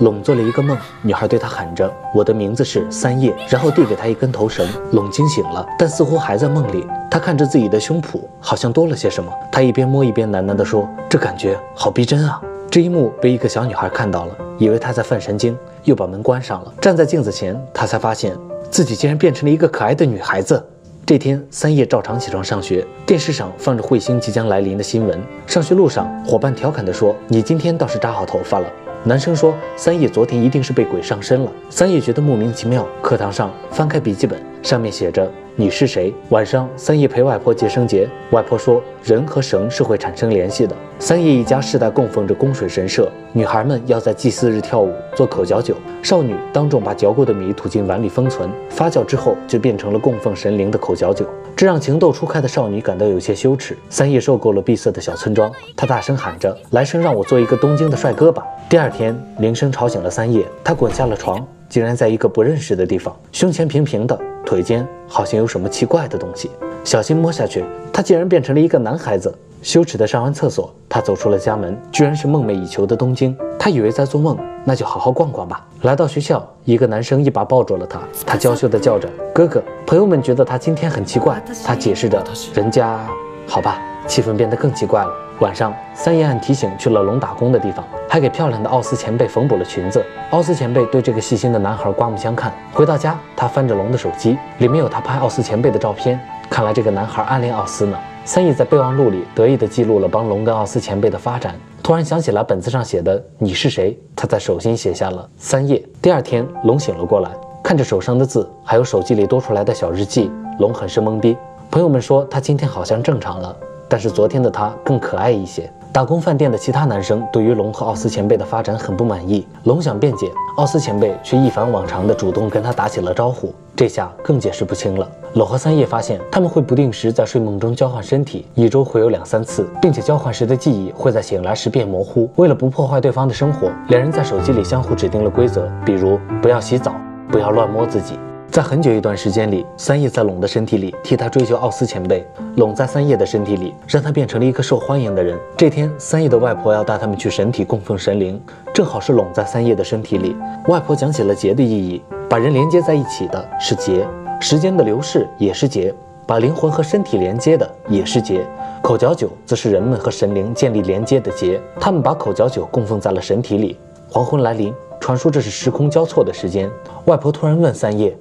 龙做了一个梦，女孩对他喊着：“我的名字是三叶。”然后递给他一根头绳。龙惊醒了，但似乎还在梦里。他看着自己的胸脯，好像多了些什么。他一边摸一边喃喃地说：“这感觉好逼真啊！”这一幕被一个小女孩看到了，以为他在犯神经，又把门关上了。站在镜子前，他才发现自己竟然变成了一个可爱的女孩子。这天，三叶照常起床上学。电视上放着彗星即将来临的新闻。上学路上，伙伴调侃地说：“你今天倒是扎好头发了。”男生说：“三叶昨天一定是被鬼上身了。”三叶觉得莫名其妙。课堂上翻开笔记本，上面写着。你是谁？晚上，三叶陪外婆接生节。外婆说，人和神是会产生联系的。三叶一家世代供奉着供水神社，女孩们要在祭祀日跳舞，做口嚼酒。少女当众把嚼过的米吐进碗里封存，发酵之后就变成了供奉神灵的口嚼酒。这让情窦初开的少女感到有些羞耻。三叶受够了闭塞的小村庄，她大声喊着：“来生让我做一个东京的帅哥吧！”第二天，铃声吵醒了三叶，她滚下了床。竟然在一个不认识的地方，胸前平平的，腿间好像有什么奇怪的东西。小心摸下去，他竟然变成了一个男孩子。羞耻的上完厕所，他走出了家门，居然是梦寐以求的东京。他以为在做梦，那就好好逛逛吧。来到学校，一个男生一把抱住了他，他娇羞的叫着哥哥。朋友们觉得他今天很奇怪，他解释着，人家，好吧。气氛变得更奇怪了。晚上，三爷按提醒去了龙打工的地方，还给漂亮的奥斯前辈缝补了裙子。奥斯前辈对这个细心的男孩刮目相看。回到家，他翻着龙的手机，里面有他拍奥斯前辈的照片。看来这个男孩暗恋奥斯呢。三爷在备忘录里得意地记录了帮龙跟奥斯前辈的发展。突然想起了本子上写的“你是谁”，他在手心写下了三叶。第二天，龙醒了过来，看着手上的字，还有手机里多出来的小日记，龙很是懵逼。朋友们说他今天好像正常了。但是昨天的他更可爱一些。打工饭店的其他男生对于龙和奥斯前辈的发展很不满意。龙想辩解，奥斯前辈却一反往常的主动跟他打起了招呼，这下更解释不清了。龙和三叶发现他们会不定时在睡梦中交换身体，一周会有两三次，并且交换时的记忆会在醒来时变模糊。为了不破坏对方的生活，两人在手机里相互指定了规则，比如不要洗澡，不要乱摸自己。在很久一段时间里，三叶在龙的身体里替他追求奥斯前辈，龙在三叶的身体里让他变成了一个受欢迎的人。这天，三叶的外婆要带他们去神体供奉神灵，正好是龙在三叶的身体里。外婆讲起了劫的意义，把人连接在一起的是劫，时间的流逝也是劫，把灵魂和身体连接的也是劫。口嚼酒则是人们和神灵建立连接的劫，他们把口嚼酒供奉在了神体里。黄昏来临，传说这是时空交错的时间。外婆突然问三叶。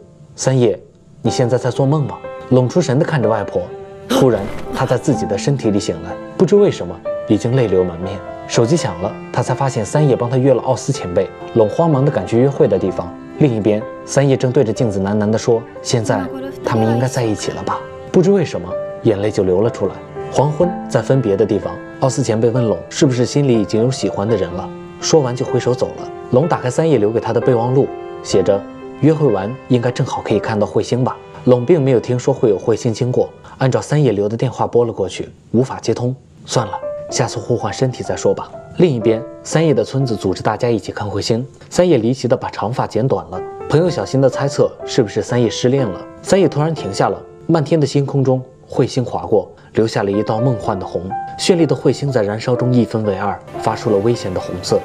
三叶，你现在在做梦吗？龙出神地看着外婆，突然他在自己的身体里醒来，不知为什么已经泪流满面。手机响了，他才发现三叶帮他约了奥斯前辈。龙慌忙地赶去约会的地方。另一边，三叶正对着镜子喃喃地说：“现在他们应该在一起了吧？”不知为什么，眼泪就流了出来。黄昏，在分别的地方，奥斯前辈问龙：“是不是心里已经有喜欢的人了？”说完就挥手走了。龙打开三叶留给他的备忘录，写着。约会完应该正好可以看到彗星吧？龙并没有听说会有彗星经过，按照三叶留的电话拨了过去，无法接通。算了，下次互换身体再说吧。另一边，三叶的村子组织大家一起看彗星。三叶离奇的把长发剪短了，朋友小心的猜测是不是三叶失恋了。三叶突然停下了，漫天的星空中，彗星划过，留下了一道梦幻的红。绚丽的彗星在燃烧中一分为二，发出了危险的红色。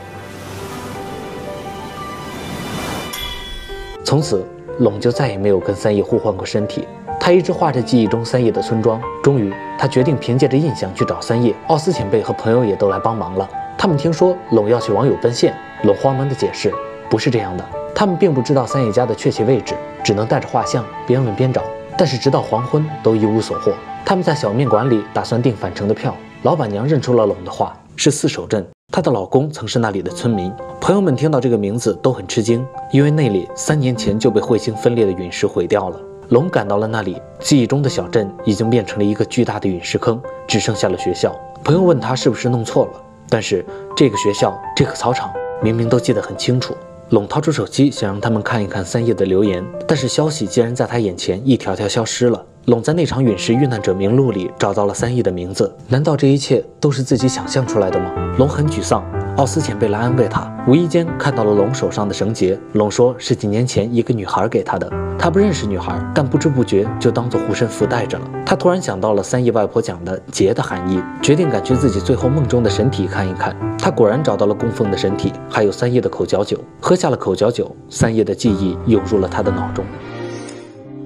从此，龙就再也没有跟三叶互换过身体。他一直画着记忆中三叶的村庄。终于，他决定凭借着印象去找三叶。奥斯前辈和朋友也都来帮忙了。他们听说龙要去网友奔现，龙慌忙的解释：“不是这样的，他们并不知道三叶家的确切位置，只能带着画像边问边找。但是直到黄昏都一无所获。他们在小面馆里打算订返程的票，老板娘认出了龙的画，是四守镇。”她的老公曾是那里的村民，朋友们听到这个名字都很吃惊，因为那里三年前就被彗星分裂的陨石毁掉了。龙赶到了那里，记忆中的小镇已经变成了一个巨大的陨石坑，只剩下了学校。朋友问他是不是弄错了，但是这个学校、这个操场明明都记得很清楚。龙掏出手机想让他们看一看三叶的留言，但是消息竟然在他眼前一条条消失了。龙在那场陨石遇难者名录里找到了三亿的名字，难道这一切都是自己想象出来的吗？龙很沮丧，奥斯前辈来安慰他，无意间看到了龙手上的绳结。龙说是几年前一个女孩给他的，他不认识女孩，但不知不觉就当做护身符带着了。他突然想到了三叶外婆讲的结的含义，决定赶去自己最后梦中的神体看一看。他果然找到了供奉的神体，还有三叶的口角酒。喝下了口角酒，三叶的记忆涌入了他的脑中。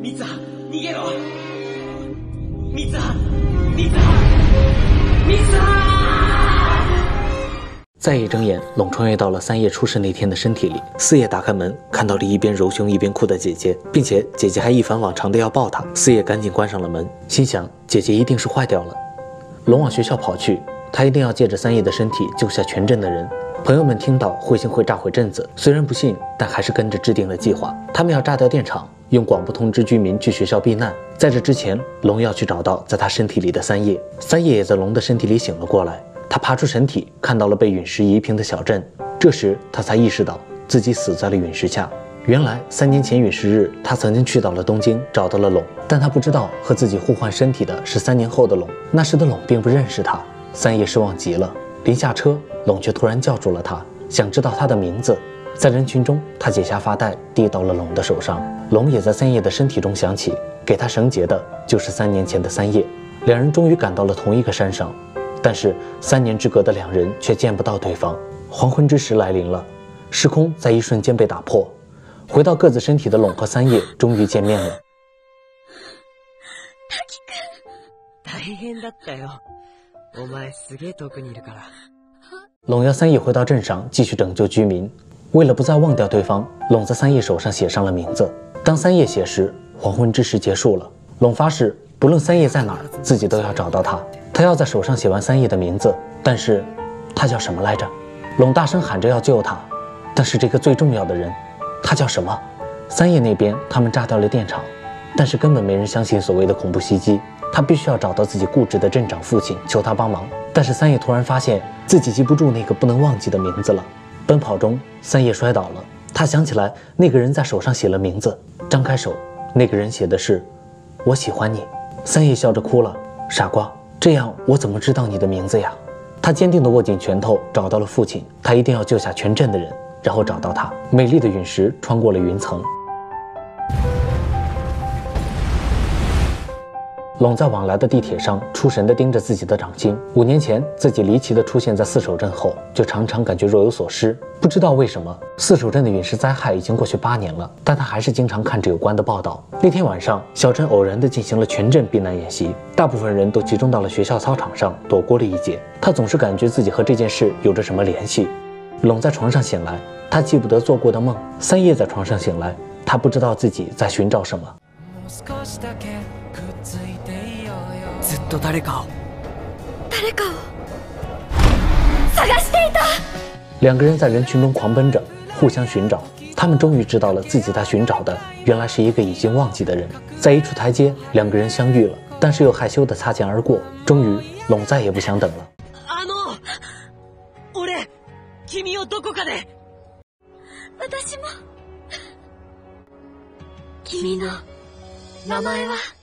米子，米子，米子，米子。再一睁眼，龙穿越到了三叶出事那天的身体里。四叶打开门，看到了一边揉胸一边哭的姐姐，并且姐姐还一反往常的要抱他。四叶赶紧关上了门，心想姐姐一定是坏掉了。龙往学校跑去，他一定要借着三叶的身体救下全镇的人。朋友们听到彗星会炸毁镇子，虽然不信，但还是跟着制定了计划。他们要炸掉电厂，用广播通知居民去学校避难。在这之前，龙要去找到在他身体里的三叶。三叶也在龙的身体里醒了过来。他爬出神体，看到了被陨石夷平的小镇。这时，他才意识到自己死在了陨石下。原来，三年前陨石日，他曾经去到了东京，找到了龙，但他不知道和自己互换身体的是三年后的龙。那时的龙并不认识他。三叶失望极了。临下车，龙却突然叫住了他，想知道他的名字。在人群中，他解下发带，递到了龙的手上。龙也在三叶的身体中响起，给他绳结的就是三年前的三叶。两人终于赶到了同一个山上。但是三年之隔的两人却见不到对方。黄昏之时来临了，时空在一瞬间被打破，回到各自身体的龙和三叶终于见面了。龙要三叶回到镇上继续拯救居民。为了不再忘掉对方，龙在三叶手上写上了名字。当三叶写时，黄昏之时结束了。龙发誓，不论三叶在哪儿，自己都要找到他。他要在手上写完三叶的名字，但是，他叫什么来着？龙大声喊着要救他，但是这个最重要的人，他叫什么？三叶那边他们炸掉了电厂，但是根本没人相信所谓的恐怖袭击。他必须要找到自己固执的镇长父亲，求他帮忙。但是三叶突然发现自己记不住那个不能忘记的名字了。奔跑中，三叶摔倒了。他想起来那个人在手上写了名字，张开手，那个人写的是“我喜欢你”。三叶笑着哭了，傻瓜。这样我怎么知道你的名字呀？他坚定地握紧拳头，找到了父亲。他一定要救下全镇的人，然后找到他。美丽的陨石穿过了云层。拢在往来的地铁上出神地盯着自己的掌心。五年前，自己离奇地出现在四守镇后，就常常感觉若有所失。不知道为什么，四守镇的陨石灾害已经过去八年了，但他还是经常看着有关的报道。那天晚上，小镇偶然地进行了全镇避难演习，大部分人都集中到了学校操场上，躲过了一劫。他总是感觉自己和这件事有着什么联系。拢在床上醒来，他记不得做过的梦。三叶在床上醒来，他不知道自己在寻找什么。ずっと誰かを誰かを探していた。两个人在人群中狂奔着，互相寻找。他们终于知道了自己在寻找的，原来是一个已经忘记的人。在一处台阶，两个人相遇了，但是又害羞的擦肩而过。终于，龙再也不想等了。あの、俺、君をどこかで。私も。君の 名前は？